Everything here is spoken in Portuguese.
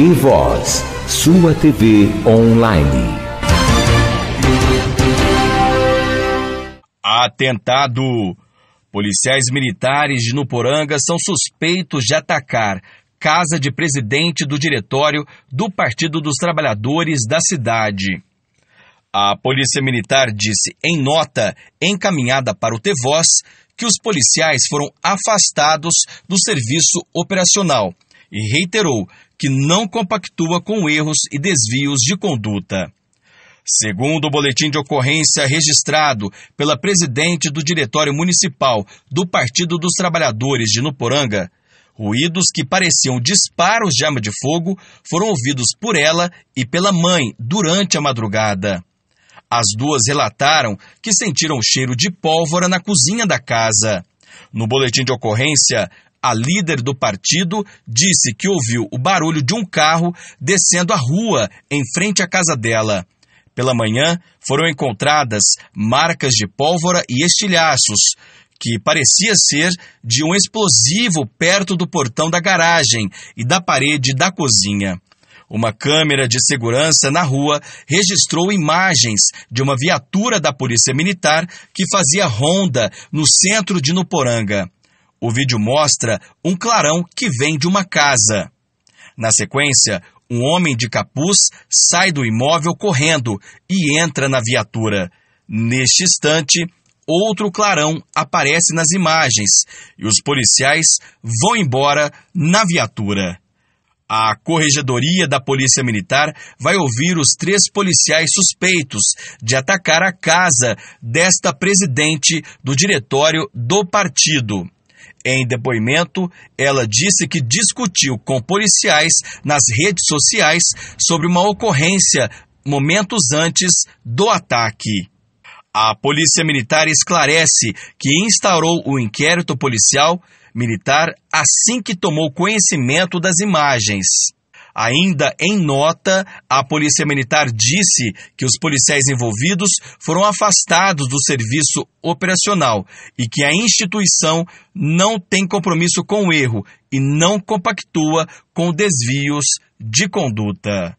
T-Voz, sua TV online. Atentado. Policiais militares de Nuporanga são suspeitos de atacar casa de presidente do diretório do Partido dos Trabalhadores da cidade. A Polícia Militar disse em nota encaminhada para o TVOS que os policiais foram afastados do serviço operacional e reiterou que não compactua com erros e desvios de conduta. Segundo o boletim de ocorrência registrado pela presidente do Diretório Municipal do Partido dos Trabalhadores de Nuporanga, ruídos que pareciam disparos de arma de fogo foram ouvidos por ela e pela mãe durante a madrugada. As duas relataram que sentiram o cheiro de pólvora na cozinha da casa. No boletim de ocorrência, a líder do partido disse que ouviu o barulho de um carro descendo a rua em frente à casa dela. Pela manhã, foram encontradas marcas de pólvora e estilhaços, que parecia ser de um explosivo perto do portão da garagem e da parede da cozinha. Uma câmera de segurança na rua registrou imagens de uma viatura da Polícia Militar que fazia ronda no centro de Nuporanga. O vídeo mostra um clarão que vem de uma casa. Na sequência, um homem de capuz sai do imóvel correndo e entra na viatura. Neste instante, outro clarão aparece nas imagens e os policiais vão embora na viatura. A Corregedoria da Polícia Militar vai ouvir os três policiais suspeitos de atacar a casa desta presidente do diretório do partido. Em depoimento, ela disse que discutiu com policiais nas redes sociais sobre uma ocorrência momentos antes do ataque. A Polícia Militar esclarece que instaurou o inquérito policial militar assim que tomou conhecimento das imagens. Ainda em nota, a Polícia Militar disse que os policiais envolvidos foram afastados do serviço operacional e que a instituição não tem compromisso com o erro e não compactua com desvios de conduta.